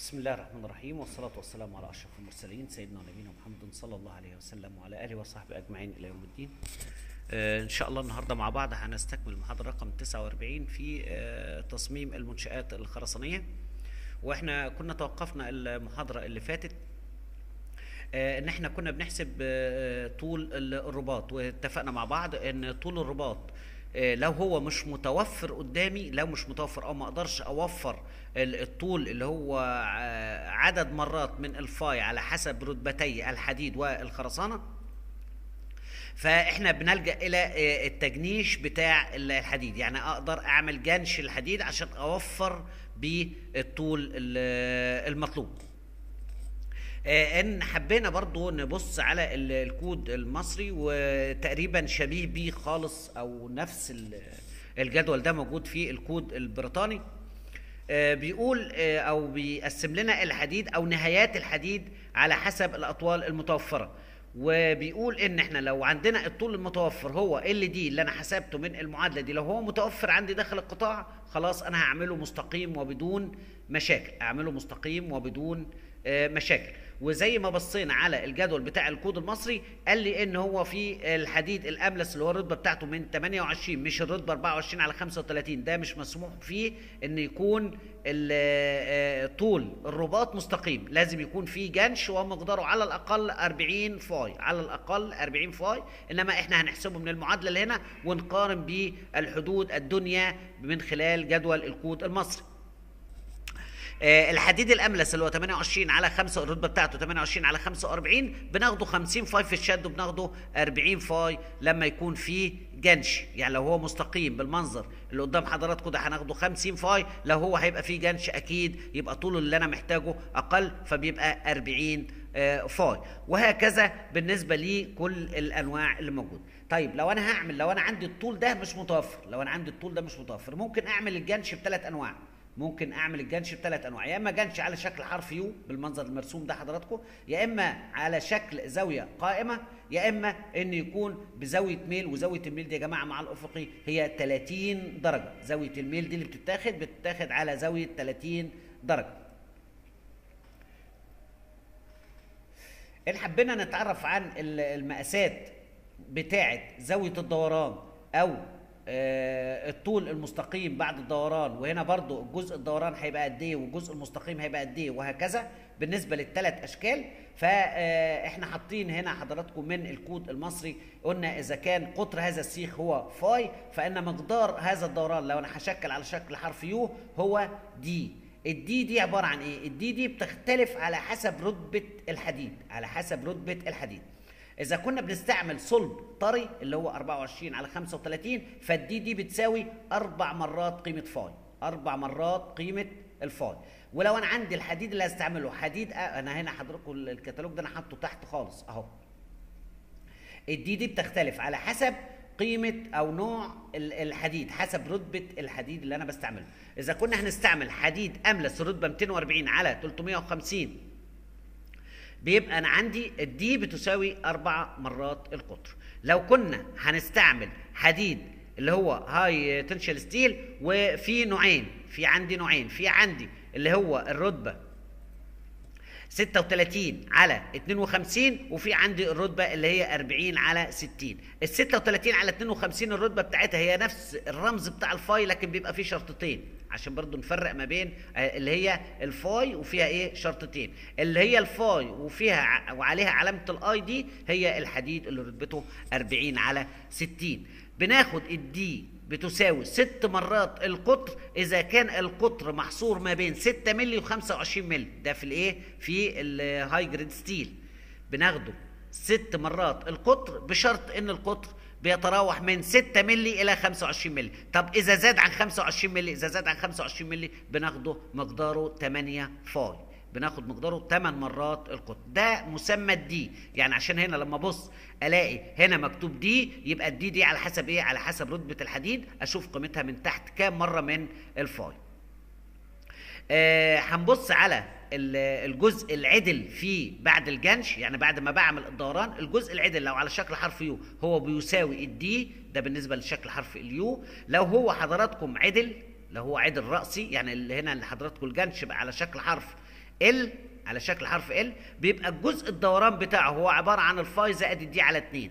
بسم الله الرحمن الرحيم والصلاة والسلام على أشرف المرسلين سيدنا ونبينا محمد صلى الله عليه وسلم وعلى آله وصحبه أجمعين إلى يوم الدين. آه إن شاء الله النهارده مع بعض هنستكمل المحاضرة رقم 49 في آه تصميم المنشآت الخرسانية. وإحنا كنا توقفنا المحاضرة اللي فاتت آه إن إحنا كنا بنحسب طول الرباط واتفقنا مع بعض إن طول الرباط لو هو مش متوفر قدامي لو مش متوفر أو ما أقدرش أوفر الطول اللي هو عدد مرات من الفاي على حسب رتبتي الحديد والخرسانة فإحنا بنلجأ إلى التجنيش بتاع الحديد. يعني أقدر أعمل جنش الحديد عشان أوفر بالطول المطلوب. إن حبينا برضو نبص على الكود المصري وتقريبا شبيه بيه خالص أو نفس الجدول ده موجود في الكود البريطاني. بيقول أو بيقسم لنا الحديد أو نهايات الحديد على حسب الأطوال المتوفرة. وبيقول إن إحنا لو عندنا الطول المتوفر هو ال دي اللي أنا حسبته من المعادلة دي لو هو متوفر عندي داخل القطاع خلاص أنا هعمله مستقيم وبدون مشاكل. اعمله مستقيم وبدون مشاكل. وزي ما بصينا على الجدول بتاع الكود المصري قال لي إن هو في الحديد الأملس اللي هو الرتبة بتاعته من 28 مش الرتبة 24 على 35 ده مش مسموح فيه إن يكون طول الرباط مستقيم. لازم يكون فيه جنش ومقداره على الأقل 40 phi على الأقل 40 phi. إنما إحنا هنحسبه من المعادلة اللي هنا ونقارن بالحدود الدنيا من خلال جدول الكود المصري. آه الحديد الأملس اللي هو 28 على 5 الرتبة بتاعته 28 على 45 بناخده 50 phi في الشد وبناخده 40 phi لما يكون فيه جنش. يعني لو هو مستقيم بالمنظر اللي قدام حضراتكم ده هناخده 50 phi لو هو هيبقى فيه جنش أكيد يبقى طوله اللي أنا محتاجه أقل فبيبقى 40 آه phi. وهكذا بالنسبة لكل الأنواع اللي موجوده طيب لو أنا هعمل لو أنا عندي الطول ده مش متوفر لو أنا عندي الطول ده مش متوفر ممكن أعمل الجنش بثلاث أنواع. ممكن أعمل الجنش بثلاث أنواع يا إما جنش على شكل حرف U بالمنظر المرسوم ده حضراتكم يا إما على شكل زاوية قائمة يا إما إن يكون بزاوية ميل وزاوية الميل دي يا جماعة مع الافقي هي 30 درجة زاوية الميل دي اللي بتتاخد بتتاخد على زاوية 30 درجة. إن حبينا نتعرف عن المقاسات بتاعة زاوية الدوران أو الطول المستقيم بعد الدوران وهنا برضو الجزء الدوران هيبقى قد إيه والجزء المستقيم هيبقى قد إيه وهكذا بالنسبة للثلاث أشكال. فاحنا حاطين هنا حضراتكم من الكود المصري قلنا إذا كان قطر هذا السيخ هو phi فإن مقدار هذا الدوران لو أنا هشكل على شكل حرف U هو دي ال D دي عبارة عن إيه؟ ال D دي بتختلف على حسب رتبة الحديد على حسب رتبة الحديد. إذا كنا بنستعمل صلب طري اللي هو 24 على 35 فال D دي بتساوي أربع مرات قيمة phi أربع مرات قيمة ال phi ولو أنا عندي الحديد اللي هستعمله حديد أنا هنا حضراتكم الكتالوج ده أنا حاطه تحت خالص أهو. ال D دي بتختلف على حسب قيمة أو نوع الحديد حسب رتبة الحديد اللي أنا بستعمله. إذا كنا هنستعمل حديد أملس رتبة 240 على 350 بيبقى أنا عندي ال D بتساوي أربع مرات القطر. لو كنا هنستعمل حديد اللي هو high tensile steel وفي نوعين في عندي نوعين في عندي اللي هو الرتبة 36 على 52 وفي عندي الرتبة اللي هي 40 على 60 ال 36 على 52 الرتبة بتاعتها هي نفس الرمز بتاع ال phi لكن بيبقى فيه شرطتين. عشان برضو نفرق ما بين اللي هي ال phi وفيها إيه؟ شرطتين اللي هي ال phi وفيها وعليها علامة الاي دي هي الحديد اللي رتبته 40 على 60 بناخد ال D بتساوي ست مرات القطر. إذا كان القطر محصور ما بين 6 مللي و25 مللي ده في الإيه؟ في ال high grade steel بناخده ست مرات القطر بشرط إن القطر بيتراوح من 6 مللي إلى 25 مللي. طب إذا زاد عن 25 مللي إذا زاد عن 25 مللي بناخده مقداره 8 phi بناخد مقداره 8 مرات القطر ده مسمى ال D يعني عشان هنا لما أبص ألاقي هنا مكتوب D يبقى ال D دي على حسب إيه؟ على حسب رتبة الحديد. أشوف قيمتها من تحت كام مرة من ال phi هنبص على الجزء العدل في بعد الجنش يعني بعد ما بعمل الدوران الجزء العدل لو على شكل حرف U هو بيساوي ال D ده بالنسبة لشكل حرف ال U لو هو حضراتكم عدل لو هو عدل رأسي يعني اللي هنا اللي حضراتكم الجنش بقى على شكل حرف ال على شكل حرف L بيبقى الجزء الدوران بتاعه هو عبارة عن ال phi زائد ال D على 2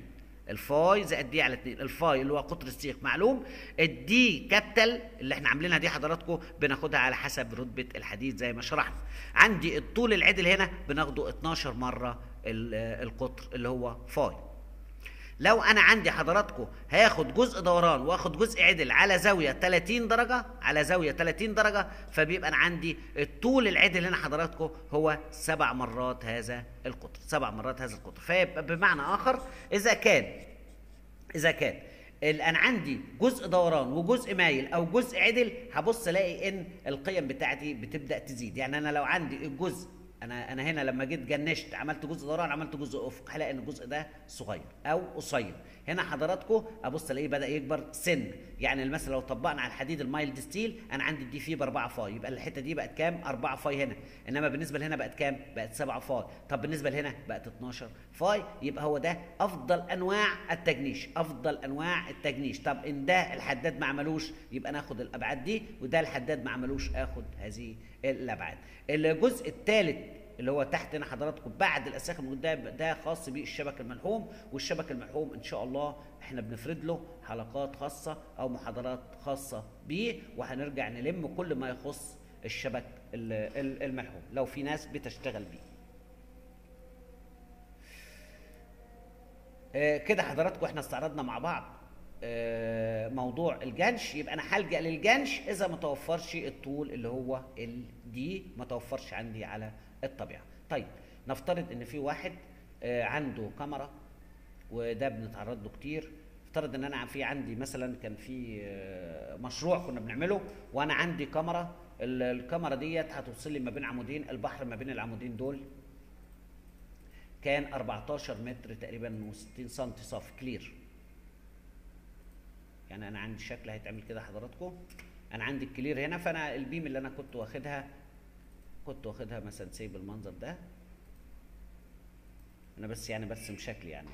ال phi زائد D على 2 ال phi اللي هو قطر السيخ معلوم ال D capital اللي إحنا عاملينها دي حضراتكم بناخدها على حسب رتبة الحديد زي ما شرحنا. عندي الطول العدل هنا بناخده 12 مرة القطر اللي هو phi. لو أنا عندي حضراتكم هاخد جزء دوران وآخد جزء عدل على زاوية 30 درجة على زاوية 30 درجة فبيبقى أنا عندي الطول العدل هنا حضراتكم هو سبع مرات هذا القطر سبع مرات هذا القطر. فيبقى بمعنى آخر إذا كان إذا كان أنا عندي جزء دوران وجزء مايل أو جزء عدل هبص ألاقي إن القيم بتاعتي بتبدأ تزيد. يعني أنا لو عندي الجزء أنا أنا هنا لما جيت جنشت عملت جزء دوران عملت جزء أفق هلاقي إن الجزء ده صغير أو قصير. هنا حضراتكم أبص ألاقيه بدأ يكبر سنة. يعني المثل لو طبقنا على الحديد ال mild steel أنا عندي ال D فيه ب 4 phi يبقى الحتة دي بقت كام؟ 4 phi هنا. إنما بالنسبة لهنا بقت كام؟ بقت 7 phi. طب بالنسبة لهنا بقت 12 فاي يبقى هو ده أفضل أنواع التجنيش أفضل أنواع التجنيش. طب إن ده الحداد ما عملوش يبقى ناخد الأبعاد دي وده الحداد ما عملوش آخد هذه الأبعاد. الجزء الثالث اللي هو تحت هنا حضراتكم بعد الاساخ الموجود ده ده خاص بالشبك الملحوم. والشبك الملحوم إن شاء الله إحنا بنفرد له حلقات خاصة أو محاضرات خاصة بيه وهنرجع نلم كل ما يخص الشبك الملحوم لو في ناس بتشتغل بيه. آه كده حضراتكم إحنا استعرضنا مع بعض آه موضوع الجنش. يبقى أنا هلجأ للجنش إذا ما توفرش الطول اللي هو الدي ما توفرش عندي على الطبيعة. طيب نفترض إن في واحد آه عنده كاميرا وده بنتعرض له كتير. افترض إن أنا في عندي مثلا كان في آه مشروع كنا بنعمله وأنا عندي كمرة الكمرة ديت هتوصل لي ما بين عمودين البحر ما بين العمودين دول كان 14 متر تقريبا و60 سم صافي clear. يعني أنا عندي شكل هيتعمل كده حضراتكم. أنا عندي ال clear هنا فأنا ال beam اللي أنا كنت واخدها كنت واخدها مثلا C بالمنظر ده. أنا بس يعني برسم شكل يعني.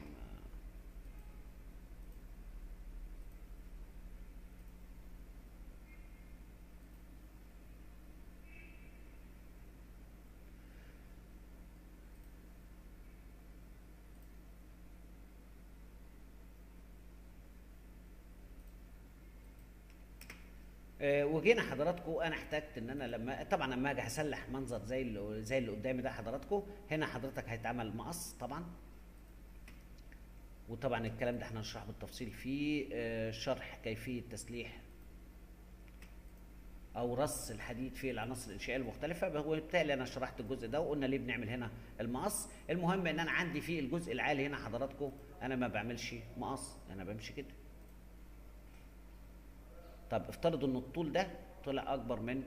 وجينا حضراتكم أنا احتجت إن أنا لما طبعا لما أجي هسلح منظر زي اللي زي اللي قدامي ده حضراتكم هنا حضرتك هيتعمل مقص طبعا. وطبعا الكلام ده إحنا هنشرحه بالتفصيل في شرح كيفية تسليح أو رص الحديد في العناصر الإنشائية المختلفة. وبالتالي أنا شرحت الجزء ده وقلنا ليه بنعمل هنا المقص. المهم إن أنا عندي في الجزء العالي هنا حضراتكم أنا ما بعملش مقص أنا بمشي كده. طب افترضوا إن الطول ده طلع أكبر من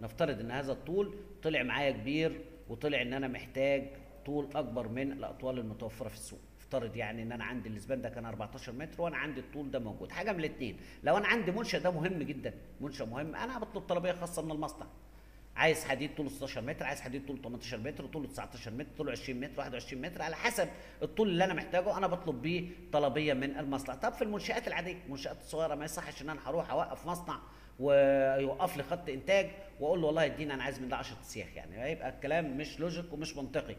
نفترض إن هذا الطول طلع معايا كبير وطلع إن أنا محتاج طول أكبر من الأطوال المتوفرة في السوق. افترض يعني إن أنا عندي الإسبان ده كان 14 متر وأنا عندي الطول ده موجود. حاجة من الاثنين لو أنا عندي منشأ ده مهم جدا. منشأ مهم. أنا بطلب طلبية خاصة من المصنع. عايز حديد طوله 16 متر عايز حديد طوله 18 متر طوله 19 متر طوله 20 متر 21 متر على حسب الطول اللي أنا محتاجه أنا بطلب بيه طلبية من المصنع. طب في المنشآت العادية المنشآت الصغيرة ما يصحش إن أنا هروح أوقف مصنع ويوقف لي خط إنتاج وأقول له والله اديني أنا عايز من ده 10 سياخ يعني. هيبقى الكلام مش لوجيك ومش منطقي.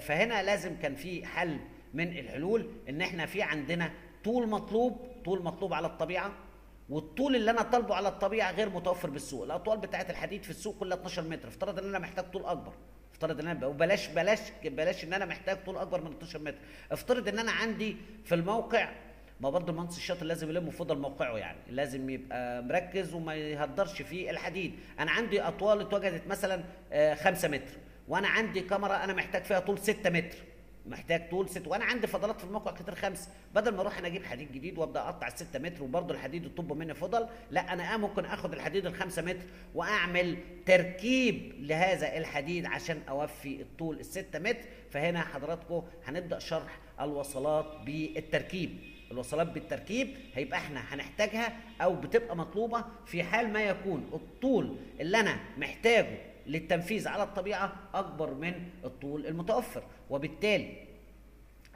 فهنا لازم كان في حل من الحلول إن إحنا في عندنا طول مطلوب طول مطلوب على الطبيعة والطول اللي أنا طالبه على الطبيعة غير متوفر بالسوق. الأطوال بتاعه الحديد في السوق كلها 12 متر. افترض إن أنا محتاج طول أكبر. افترض إن أنا وبلاش بلاش بلاش إن أنا محتاج طول أكبر من 12 متر. افترض إن أنا عندي في الموقع ما برضه المهندس الشاطر لازم يلم فضل موقعه يعني. لازم يبقى مركز وما يهدرش في الحديد. أنا عندي أطوال اتوجدت مثلا 5 متر. وأنا عندي كاميرا أنا محتاج فيها طول 6 متر. محتاج طول ست وأنا عندي فضلات في الموقع كتير خمسه بدل ما أروح أنا أجيب حديد جديد وأبدأ أقطع الستة متر وبرضه الحديد يطب مني فضل لا أنا ممكن آخد الحديد الخمسة متر وأعمل تركيب لهذا الحديد عشان أوفي الطول الستة متر. فهنا حضراتكم هنبدأ شرح الوصلات بالتركيب. الوصلات بالتركيب هيبقى إحنا هنحتاجها أو بتبقى مطلوبة في حال ما يكون الطول اللي أنا محتاجه للتنفيذ على الطبيعة أكبر من الطول المتوفر. وبالتالي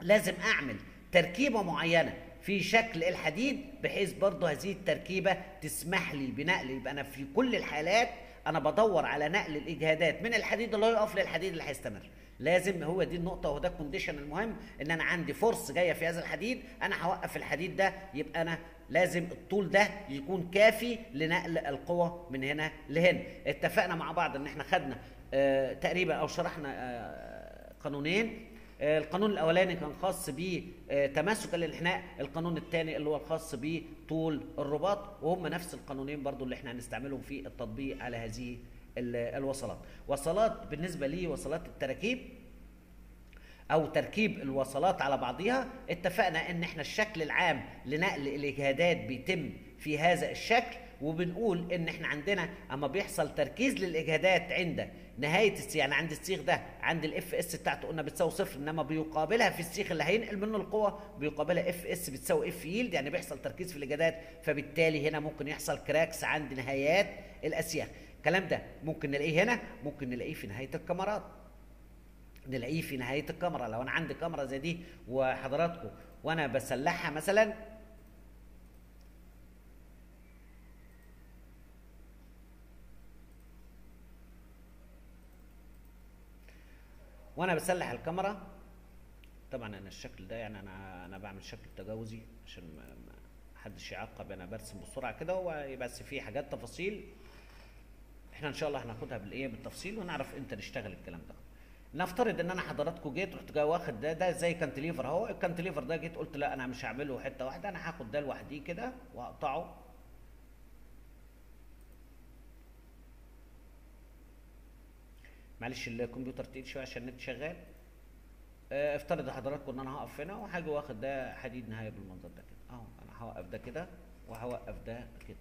لازم أعمل تركيبة معينة في شكل الحديد بحيث برضه هذه التركيبة تسمح لي بنقل يبقى أنا في كل الحالات أنا بدور على نقل الاجهادات من الحديد اللي هيقف للحديد اللي هيستمر. لازم هو دي النقطة وهو ده ال condition المهم ان أنا عندي force جاية في هذا الحديد أنا هوقف الحديد ده يبقى أنا لازم الطول ده يكون كافي لنقل القوة من هنا لهنا. اتفقنا مع بعض ان إحنا خدنا آه تقريبا أو شرحنا آه قانونين. القانون الأولاني كان خاص بتماسك الانحناء القانون الثاني اللي هو الخاص بطول الرباط وهم نفس القانونين برضو اللي إحنا هنستعملهم في التطبيق على هذه الوصلات. وصلات بالنسبة لي وصلات التراكيب أو تركيب الوصلات على بعضها اتفقنا إن إحنا الشكل العام لنقل الاجهادات بيتم في هذا الشكل وبنقول إن إحنا عندنا أما بيحصل تركيز للإجهادات عند نهاية السيخ يعني عند السيخ ده عند ال Fs بتاعته قلنا بتساوي صفر إنما بيقابلها في السيخ اللي هينقل منه القوة بيقابلها Fs بتساوي F yield يعني بيحصل تركيز في الاجهادات فبالتالي هنا ممكن يحصل cracks عند نهايات الأسياخ. الكلام ده ممكن نلاقيه هنا ممكن نلاقيه في نهاية الكاميرات. نلاقيه في نهاية الكاميرا لو أنا عندي كاميرا زي دي وحضراتكم وأنا بسلحها مثلا وأنا بسلح الكاميرا طبعا أنا الشكل ده يعني أنا أنا بعمل شكل تجاوزي عشان ما حدش يعقب أنا برسم بسرعة كده وبس في حاجات تفاصيل. إحنا إن شاء الله هناخدها بالإيه؟ بالتفصيل ونعرف إمتى نشتغل الكلام ده. نفترض إن أنا حضراتكم جيت رحت جاي واخد ده ده زي cantilever أهو. ال cantilever ده جيت قلت لا أنا مش هعمله حتة واحدة أنا هاخد ده لوحديه كده وأقطعه. معلش الكمبيوتر تقيل شوية عشان النت شغال. آه افترض حضراتكم إن أنا هقف هنا وهاجي واخد ده حديد نهايه بالمنظر ده كده. أهو أنا هوقف ده كده وهوقف ده كده.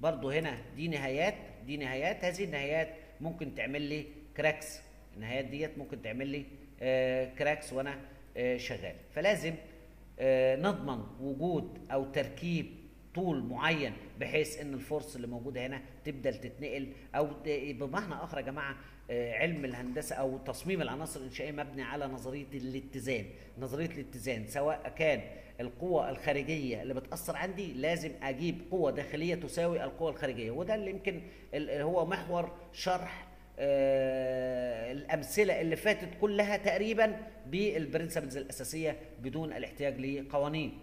برضو هنا دي نهايات دي نهايات. هذه النهايات ممكن تعمل لي cracks النهايات ديت ممكن تعمل لي آه cracks وأنا آه شغال. فلازم آه نضمن وجود أو تركيب طول معين بحيث إن ال force اللي موجودة هنا تبدا تتنقل. أو بمعنى آخر يا جماعة علم الهندسة أو تصميم العناصر الإنشائية مبني على نظرية الاتزان. نظرية الاتزان سواء كان القوة الخارجية اللي بتأثر عندي لازم أجيب قوة داخلية تساوي القوة الخارجية. وده اللي يمكن هو محور شرح آه الأمثلة اللي فاتت كلها تقريبا بالبرنسبلز الأساسية بدون الاحتياج لقوانين.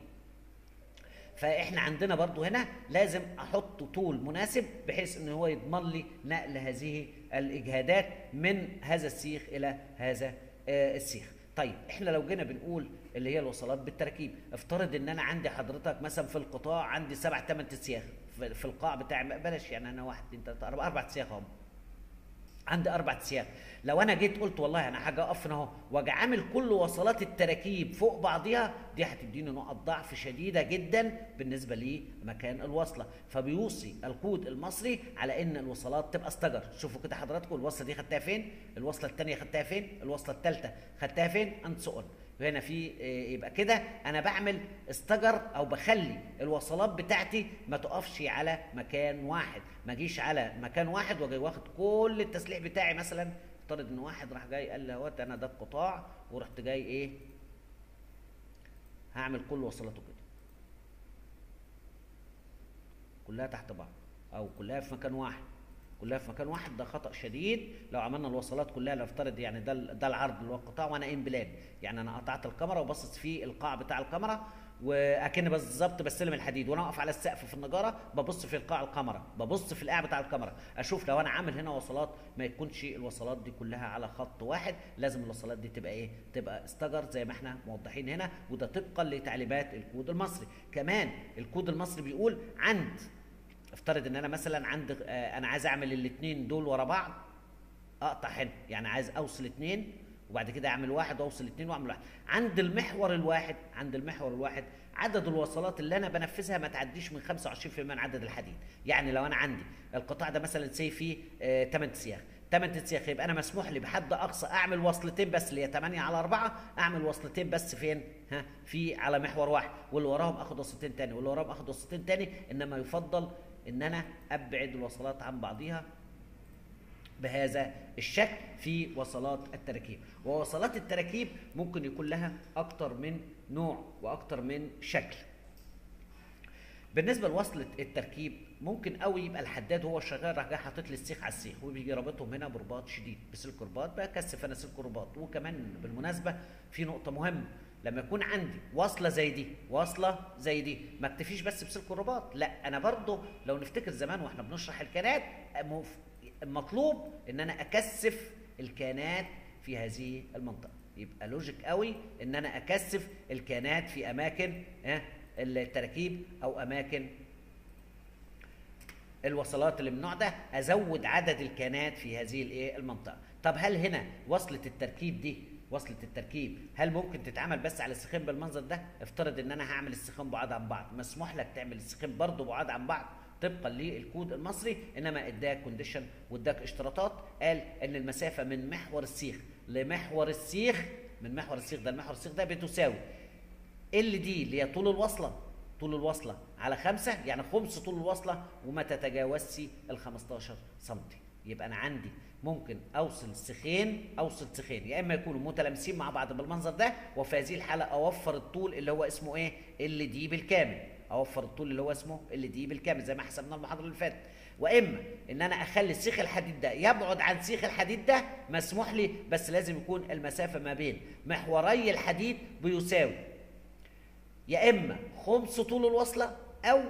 فاحنا عندنا برضو هنا لازم أحط طول مناسب بحيث ان هو يضمن لي نقل هذه الاجهادات من هذا السيخ إلى هذا آه السيخ. طيب إحنا لو جينا بنقول اللي هي الوصلات بالتركيب افترض ان أنا عندي حضرتك مثلا في القطاع عندي سبع ثمان اسياخ في القاع بتاعي بلاش يعني أنا واحد اثنين ثلاثة أربع اسياخ اهم عندي أربع اسياخ لو أنا جيت قلت والله أنا حاجة أقف هنا أهو وأجي عامل كل وصلات التراكيب فوق بعضها دي هتديني نقط ضعف شديدة جدا بالنسبة لمكان الوصلة. فبيوصي الكود المصري على إن الوصلات تبقى stagger. شوفوا كده حضراتكم الوصلة دي خدتها فين؟ الوصلة الثانية خدتها فين؟ الوصلة الثالثه خدتها فين؟ and so on في يبقى كده أنا بعمل stagger أو بخلي الوصلات بتاعتي ما تقفش على مكان واحد. ما أجيش على مكان واحد وأجي واخد كل التسليح بتاعي مثلا. افترض إن واحد راح جاي قال أهوت أنا ده القطاع ورحت جاي إيه؟ هعمل كل وصلاته كده. كلها تحت بعض أو كلها في مكان واحد. كلها في مكان واحد ده خطأ شديد. لو عملنا الوصلات كلها نفترض يعني ده ده العرض اللي هو القطاع وأنا ان بلان يعني أنا قطعت الكاميرا وبصت في القاع بتاع الكاميرا واكن بالظبط بستلم الحديد وأنا واقف على السقف في النجارة ببص في القاع الكاميرا ببص في القاع بتاع الكاميرا أشوف لو أنا عامل هنا وصلات ما يكونش الوصلات دي كلها على خط واحد. لازم الوصلات دي تبقى إيه؟ تبقى استجر زي ما إحنا موضحين هنا وده طبقا لتعليمات الكود المصري. كمان الكود المصري بيقول عند افترض ان أنا مثلا عند آه أنا عايز اعمل الاثنين دول ورا بعض اقطع هنا يعني عايز اوصل اثنين وبعد كده اعمل واحد واوصل اثنين واعمل واحد. عند المحور الواحد عند المحور الواحد عدد الوصلات اللي أنا بنفذها ما تعديش من 25% من عدد الحديد. يعني لو أنا عندي القطاع ده مثلا سي فيه 8 سياخ. 8 سياخ يبقى أنا مسموح لي بحد اقصى اعمل وصلتين بس اللي هي 8 على 4 اعمل وصلتين بس فين؟ ها في على محور واحد. واللي وراهم آخد وصلتين تاني واللي وراهم آخد وصلتين تاني إنما يفضل إن أنا أبعد الوصلات عن بعضيها بهذا الشكل في وصلات التراكيب ووصلات التراكيب ممكن يكون لها أكتر من نوع وأكتر من شكل. بالنسبة لوصلة التركيب ممكن قوي يبقى الحداد هو شغال راح جاي حاطط لي السيخ على السيخ وبيجي رابطهم هنا برباط شديد بسلك رباط بكثف أنا سلك رباط وكمان بالمناسبة في نقطة مهمة لما يكون عندي واصله زي دي واصله زي دي ما اكتفيش بس بسلك الرباط لا أنا برضو لو نفتكر زمان وإحنا بنشرح الكانات مطلوب إن أنا أكثف الكانات في هذه المنطقة. يبقى logic قوي إن أنا أكثف الكانات في أماكن التراكيب أو أماكن الوصلات اللي من ده أزود عدد الكانات في هذه الايه المنطقة. طب هل هنا وصلة التركيب دي وصله التركيب. هل ممكن تتعمل بس على السيخين بالمنظر ده؟ افترض إن أنا هعمل السيخين بعاد عن بعض. مسموح لك تعمل السيخين برضه بعاد عن بعض؟ طبقا للكود المصري إنما إداك condition وإداك اشتراطات قال إن المسافة من محور السيخ لمحور السيخ من محور السيخ ده لمحور السيخ ده بتساوي. Ld اللي هي طول الوصلة طول الوصلة على خمسة يعني خمس طول الوصلة وما تتجاوزش ال 15 سم يبقى أنا عندي ممكن أوصل سيخين أوصل سيخين يا إما يكونوا متلامسين مع بعض بالمنظر ده وفي هذه الحالة أوفر الطول اللي هو اسمه إيه؟ ال دي بالكامل. أوفر الطول اللي هو اسمه ال دي بالكامل زي ما حسبنا المحاضرة اللي فاتت. وإما إن أنا أخلي سيخ الحديد ده يبعد عن سيخ الحديد ده مسموح لي بس لازم يكون المسافة ما بين محوري الحديد بيساوي يا إما خمس طول الوصلة أو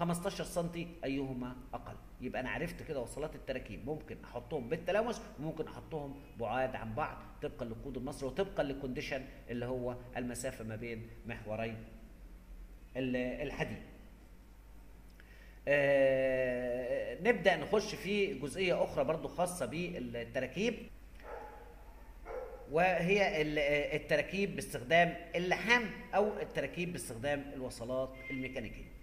15 سم أيهما أقل. يبقى أنا عرفت كده وصلات التراكيب. ممكن أحطهم بالتلامس وممكن أحطهم بعاد عن بعض طبقا للكود المصري وطبقا لل condition اللي هو المسافة ما بين محوري ال- الحديد. آه نبدأ نخش في جزئية أخرى برضو خاصة بالتراكيب. وهي ال- التراكيب باستخدام اللحام أو التراكيب باستخدام الوصلات الميكانيكية.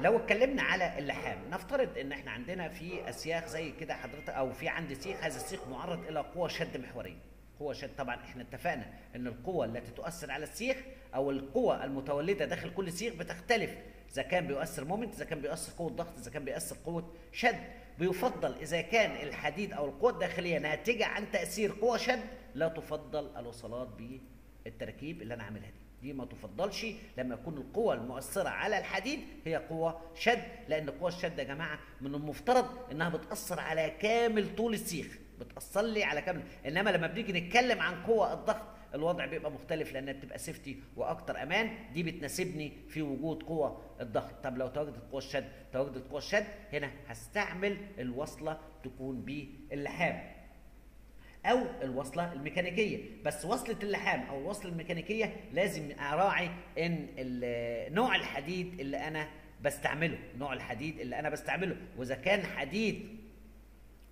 لو اتكلمنا على اللحام نفترض إن إحنا عندنا في أسياخ زي كده حضرتك أو في عندي سيخ هذا السيخ معرض إلى قوة شد محورية. قوة شد طبعا إحنا اتفقنا إن القوة التي تؤثر على السيخ أو القوة المتولدة داخل كل سيخ بتختلف. إذا كان بيؤثر moment إذا كان بيؤثر قوة ضغط إذا كان بيؤثر قوة شد. بيفضل إذا كان الحديد أو القوة الداخلية ناتجة عن تأثير قوة شد لا تفضل الوصلات بالتركيب اللي أنا عاملها دي. دي ما تفضلش لما يكون القوة المؤثرة على الحديد هي قوة شد لأن قوة الشد يا جماعة من المفترض إنها بتأثر على كامل طول السيخ بتأثر لي على كامل إنما لما بنيجي نتكلم عن قوة الضغط الوضع بيبقى مختلف لأنها بتبقى سيفتي وأكتر أمان دي بتناسبني في وجود قوة الضغط. طب لو تواجدت قوة الشد تواجدت قوة الشد هنا هستعمل الوصلة تكون باللحام أو الوصلة الميكانيكية. بس وصلة اللحام أو الوصله الميكانيكية لازم أراعي إن نوع الحديد اللي أنا بستعمله نوع الحديد اللي أنا بستعمله. وإذا كان حديد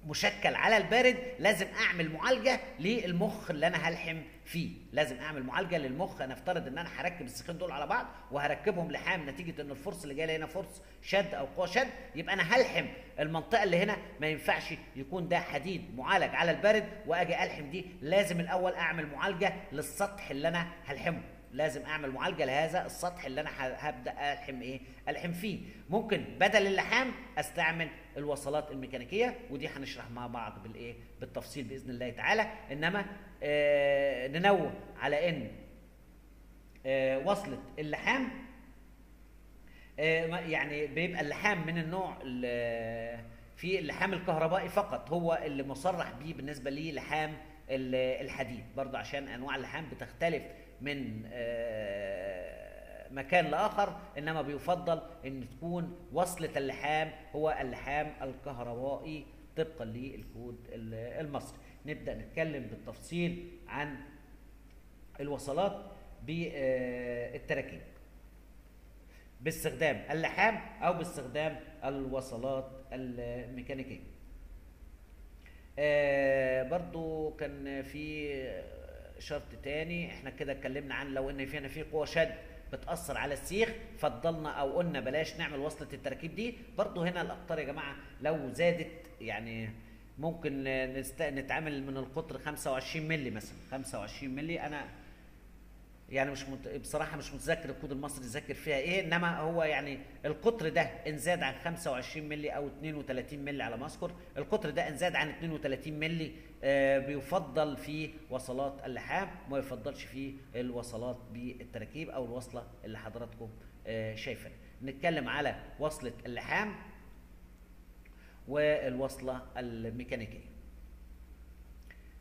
مشكل على البارد لازم أعمل معالجة للمخ اللي أنا هلحم فيه. لازم أعمل معالجة للمخ. أنا افترض إن أنا هركب السيخين دول على بعض وهركبهم لحام نتيجة إن الفرص اللي جاي لي هنا فرص شد أو قوة شد يبقى أنا هلحم. المنطقة اللي هنا ما ينفعش يكون ده حديد معالج على البارد وأجي ألحم دي. لازم الأول أعمل معالجة للسطح اللي أنا هلحمه. لازم أعمل معالجة لهذا السطح اللي أنا هبدأ ألحم إيه؟ ألحم فيه. ممكن بدل اللحام أستعمل الوصلات الميكانيكية ودي هنشرح مع بعض بالإيه؟ بالتفصيل بإذن الله تعالى. إنما آه ننوه على إن آه وصلة اللحام آه يعني بيبقى اللحام من النوع ال- في اللحام الكهربائي فقط. هو اللي مصرح بيه بالنسبة لي لحام ال- الحديد. برضه عشان أنواع اللحام بتختلف من آه، مكان لآخر إنما بيفضل إن تكون وصلة اللحام هو اللحام الكهربائي طبقا للكود ال- المصري. نبدأ نتكلم بالتفصيل عن الوصلات بالتراكيب. باستخدام اللحام أو باستخدام الوصلات الميكانيكية. آه برضو كان في شرط تاني إحنا كده اتكلمنا عن لو إن في هنا في قوة شد بتأثر على السيخ فضلنا أو قلنا بلاش نعمل وصلة التراكيب دي. برضو هنا الاقطار يا جماعة لو زادت يعني ممكن نست... نتعامل من القطر 25 مللي مثلا 25 مللي. أنا يعني مش مت... بصراحة مش متذكر الكود المصري ذاكر فيها إيه إنما هو يعني القطر ده إن زاد عن 25 مللي أو 32 مللي على ما أذكر القطر ده إن زاد عن 32 مللي آه بيفضل في وصلات اللحام ما يفضلش في الوصلات بالتراكيب أو الوصلة اللي حضراتكم آه شايفينها نتكلم على وصلة اللحام والوصلة الميكانيكية.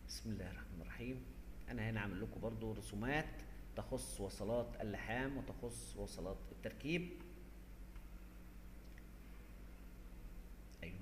بسم الله الرحمن الرحيم. أنا هنا عامل لكم برضو رسومات تخص وصلات اللحام وتخص وصلات التركيب. أيوه.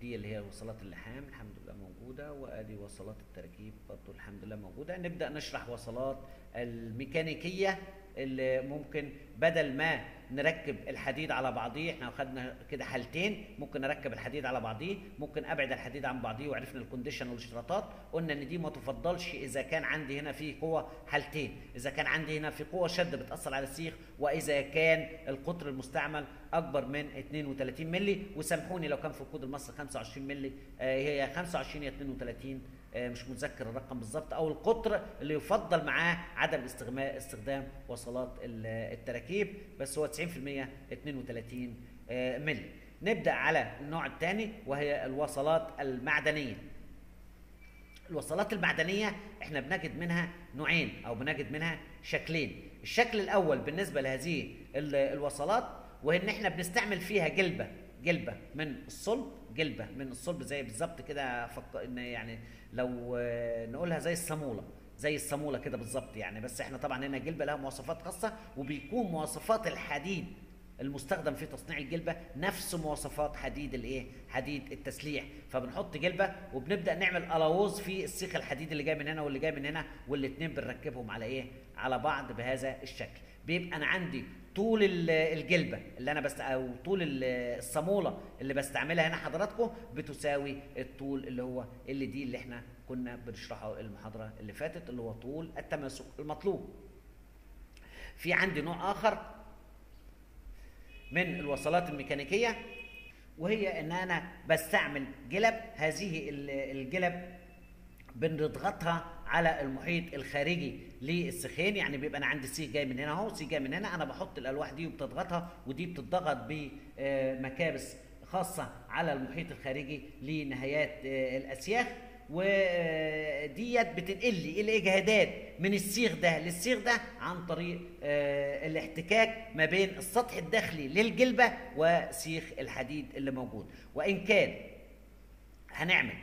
دي اللي هي وصلات اللحام الحمد لله موجودة وآدي وصلات التركيب برضو الحمد لله موجودة. نبدأ نشرح وصلات الميكانيكية. اللي ممكن بدل ما نركب الحديد على بعضيه إحنا خدنا كده حالتين ممكن نركب الحديد على بعضيه ممكن أبعد الحديد عن بعضيه وعرفنا ال condition والاشتراطات قلنا إن دي ما تفضلش إذا كان عندي هنا في قوة حالتين إذا كان عندي هنا في قوة شد بتأثر على السيخ وإذا كان القطر المستعمل أكبر من 32 مللي وسامحوني لو كان في الكود المصري 25 مللي آه هي 25 يا 32 مش متذكر الرقم بالظبط أو القطر اللي يفضل معاه عدم استخدام وصلات التراكيب بس هو 90% 32 مللي. نبدأ على النوع الثاني وهي الوصلات المعدنية. الوصلات المعدنية إحنا بنجد منها نوعين أو بنجد منها شكلين. الشكل الأول بالنسبة لهذه الوصلات وهي ان إحنا بنستعمل فيها جلبة. جلبة من الصلب جلبة من الصلب زي بالظبط كده فك... يعني لو نقولها زي الصامولة زي الصامولة كده بالظبط يعني بس إحنا طبعا هنا جلبة لها مواصفات خاصة وبيكون مواصفات الحديد المستخدم في تصنيع الجلبة نفس مواصفات حديد الإيه؟ حديد التسليح فبنحط جلبة وبنبدأ نعمل الاووز في السيخ الحديد اللي جاي من هنا واللي جاي من هنا والاثنين بنركبهم على إيه؟ على بعض بهذا الشكل بيبقى أنا عندي طول الجلبة اللي أنا بست أو طول الصامولة اللي بستعملها هنا حضراتكم بتساوي الطول اللي هو اللي دي اللي إحنا كنا بنشرحه المحاضرة اللي فاتت اللي هو طول التماسك المطلوب. في عندي نوع آخر من الوصلات الميكانيكية وهي إن أنا بستعمل جلب هذه الجلب بنضغطها على المحيط الخارجي للسخين يعني بيبقى أنا عندي سيخ جاي من هنا أهو سيخ جاي من هنا أنا بحط الألواح دي وبتضغطها ودي بتضغط بمكابس خاصة على المحيط الخارجي لنهايات الأسياخ. وديت بتنقل لي الإجهادات من السيخ ده للسيخ ده عن طريق الاحتكاك ما بين السطح الداخلي للجلبة وسيخ الحديد اللي موجود. وإن كان هنعمل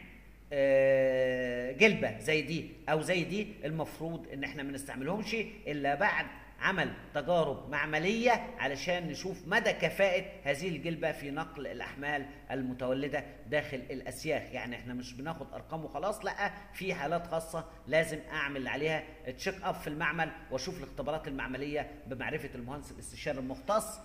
جلبة زي دي أو زي دي المفروض إن إحنا ما نستعملهمش إلا بعد عمل تجارب معملية علشان نشوف مدى كفاءة هذه الجلبة في نقل الأحمال المتولدة داخل الأسياخ. يعني إحنا مش بناخد أرقام وخلاص لأ في حالات خاصة لازم أعمل عليها تشيك اب في المعمل وأشوف الاختبارات المعملية بمعرفة المهندس الاستشاري المختص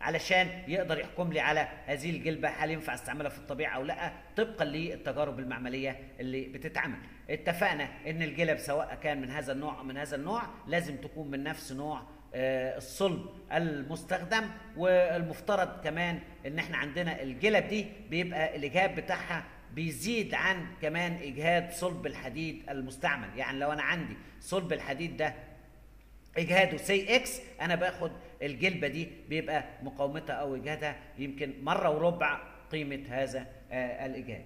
علشان يقدر يحكم لي على هذه الجلبة هل ينفع أستعملها في الطبيعة أو لأ؟ طبقا للتجارب المعملية اللي بتتعمل. اتفقنا إن الجلب سواء كان من هذا النوع أو من هذا النوع لازم تكون من نفس نوع الصلب المستخدم. والمفترض كمان إن إحنا عندنا الجلب دي بيبقى الإجهاد بتاعها بيزيد عن كمان إجهاد صلب الحديد المستعمل. يعني لو أنا عندي صلب الحديد ده إجهاده. سي إكس أنا باخد الجلبة دي بيبقى مقاومتها أو إجهادها يمكن مرة وربع قيمة هذا آه الإجهاد.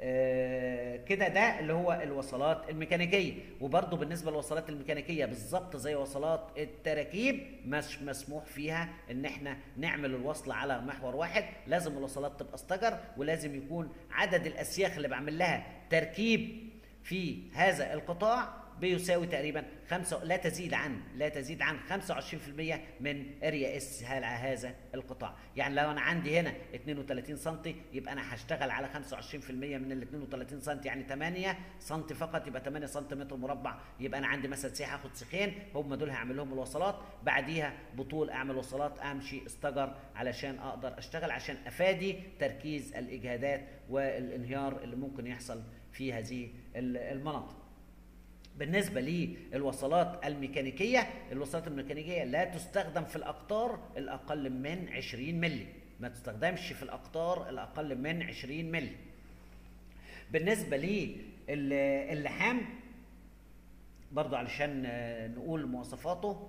آه كده ده اللي هو الوصلات الميكانيكية. وبرضه بالنسبة للوصلات الميكانيكية بالظبط زي وصلات التراكيب مش مسموح فيها إن إحنا نعمل الوصل على محور واحد. لازم الوصلات تبقى stagger ولازم يكون عدد الأسياخ اللي بعمل لها تركيب في هذا القطاع بيساوي تقريبا خمسة لا تزيد عن لا تزيد عن 25% من area S هذا القطاع. يعني لو أنا عندي هنا 32 سم يبقى أنا هشتغل على 25% من ال 32 سم يعني 8 سم فقط يبقى 8 سم مربع. يبقى أنا عندي مثلا سي هاخد سيخين هم دول هعمل لهم الوصلات. بعديها بطول أعمل وصلات أمشي استجر علشان أقدر أشتغل عشان أفادي تركيز الإجهادات والانهيار اللي ممكن يحصل في هذه المناطق. بالنسبة للوصلات الميكانيكية الوصلات الميكانيكية لا تستخدم في الأقطار الأقل من 20 ملي ما تستخدمش في الأقطار الأقل من 20 ملي بالنسبة للحام برضو علشان نقول مواصفاته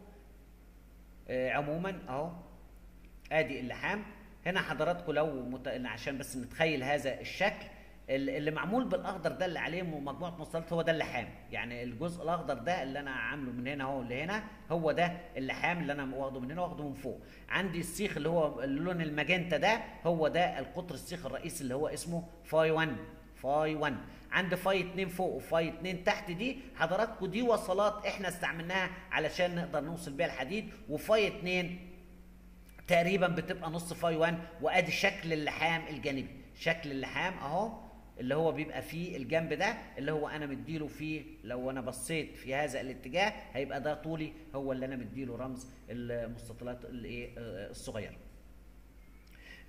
آه، عموما أهو آدي اللحام. هنا حضراتكم لو مت... عشان بس نتخيل هذا الشكل ال- اللي معمول بالأخضر ده اللي عليه مجموعة مصطلحات هو ده اللحام. يعني الجزء الأخضر ده اللي أنا عامله من هنا أهو لهنا هو ده اللحام اللي أنا واخده من هنا واخده من فوق. عندي السيخ اللي هو اللون الماجنتا ده هو ده القطر السيخ الرئيسي اللي هو اسمه فاي 1 فاي 1 عند فاي 2 فوق وفاي 2 تحت دي حضراتكم دي وصلات إحنا استعملناها علشان نقدر نوصل بيها الحديد. وفاي 2 تقريبا بتبقى نص فاي 1 وأدي شكل اللحام الجانبي. شكل اللحام أهو. اللي هو بيبقى فيه الجنب ده اللي هو أنا مديله فيه لو أنا بصيت في هذا الاتجاه هيبقى ده طولي هو اللي أنا مديله رمز المستطيلات الإيه؟ آه، الصغيرة.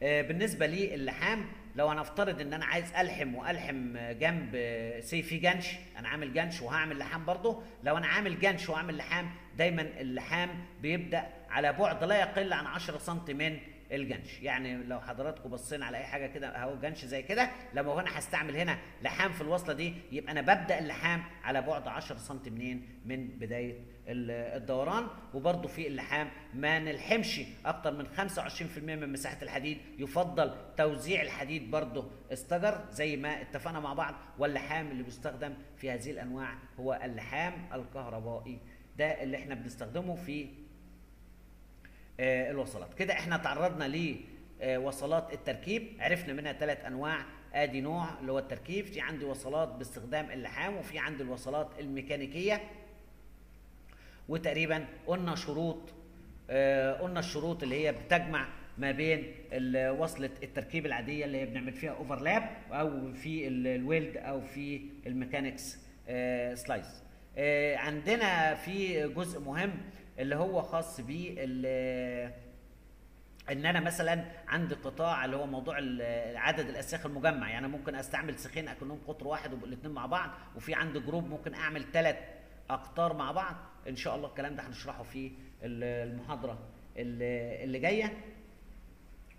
آه، بالنسبة للحام لو أنا افترض إن أنا عايز ألحم وألحم جنب آه، سي في جنش أنا عامل جنش وهعمل لحام برضه لو أنا عامل جنش وعامل لحام دايما اللحام بيبدأ على بعد لا يقل عن 10 سم من الجنش. يعني لو حضراتكم بصينا على أي حاجة كده أهو جنش زي كده لما أنا هستعمل هنا لحام في الوصلة دي يبقى أنا ببدأ اللحام على بعد 10 سم منين؟ من بداية ال- الدوران. وبرضه في اللحام ما نلحمش أكتر من 25% من مساحة الحديد. يفضل توزيع الحديد برضه استجر زي ما اتفقنا مع بعض. واللحام اللي بيستخدم في هذه الأنواع هو اللحام الكهربائي. ده اللي إحنا بنستخدمه في الوصلات. كده إحنا تعرضنا لوصلات التركيب. عرفنا منها ثلاث أنواع. آدي نوع اللي هو التركيب. في عندي وصلات باستخدام اللحام وفي عندي الوصلات الميكانيكية. وتقريبا قلنا شروط آه، قلنا الشروط اللي هي بتجمع ما بين وصلة التركيب العادية اللي هي بنعمل فيها overlap أو في ال- ال weld أو في ال mechanics آه، splice آه، عندنا في جزء مهم اللي هو خاص بال ان أنا مثلا عندي قطاع اللي هو موضوع عدد الاسياخ المجمع. يعني ممكن استعمل سيخين اكنهم قطر واحد ويبقوا الاثنين مع بعض وفي عندي جروب ممكن اعمل ثلاث اقطار مع بعض. إن شاء الله الكلام ده هنشرحه في ال- المحاضرة اللي جاية.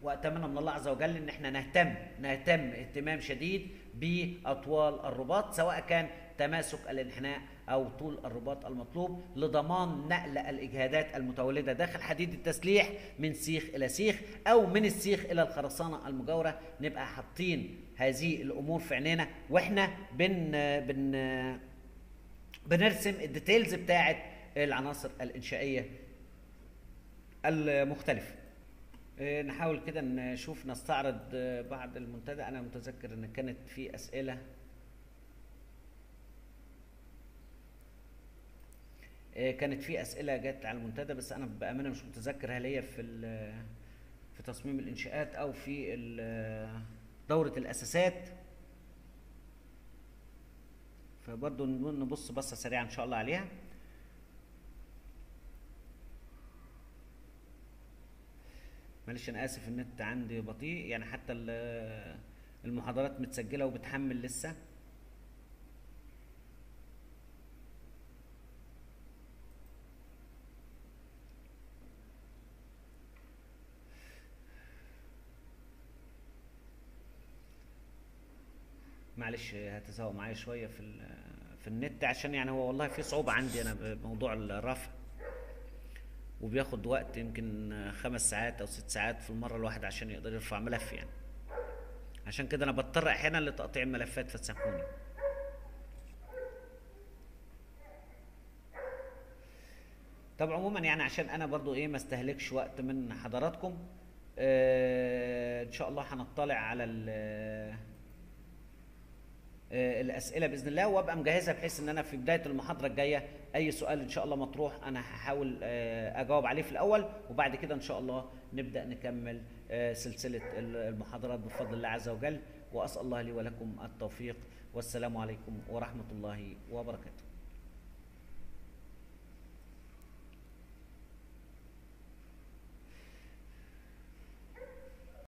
وأتمنى من الله عز وجل إن إحنا نهتم نهتم اهتمام شديد بأطوال الرباط سواء كان تماسك الانحناء أو طول الرباط المطلوب لضمان نقل الإجهادات المتولدة داخل حديد التسليح من سيخ إلى سيخ أو من السيخ إلى الخرسانة المجاورة. نبقى حاطين هذه الأمور في عينينا وإحنا بن بن بنرسم الديتيلز بتاعه العناصر الإنشائية المختلفة. آه، نحاول كده نشوف نستعرض بعض المنتدى. أنا متذكر إن كانت في أسئلة. كانت في أسئلة جت على المنتدى بس أنا بأمانة مش متذكر هل هي في في تصميم الإنشاءات أو في دورة الأساسات. فبرضه نبص بصة سريعة إن شاء الله عليها. معلش أنا آسف النت عندي بطيء يعني حتى ال- المحاضرات متسجلة وبتحمل لسه. معلش هتساوى معايا شوية في في النت عشان يعني هو والله في صعوبة عندي أنا بموضوع الرفع. وبياخد وقت يمكن خمس ساعات أو ست ساعات في المرة الواحده عشان يقدر يرفع ملف يعني. عشان كده أنا بضطر أحيانا لتقطيع الملفات فسامحوني طب عموما يعني عشان أنا برضو إيه ما استهلكش وقت من حضراتكم آه إن شاء الله هنطلع على الأسئلة بإذن الله وأبقى مجهزها بحيث إن أنا في بداية المحاضرة الجاية أي سؤال إن شاء الله مطروح أنا هحاول آه، أجاوب عليه في الأول وبعد كده إن شاء الله نبدأ نكمل آه، سلسلة المحاضرات بفضل الله عز وجل وأسأل الله لي ولكم التوفيق والسلام عليكم ورحمة الله وبركاته.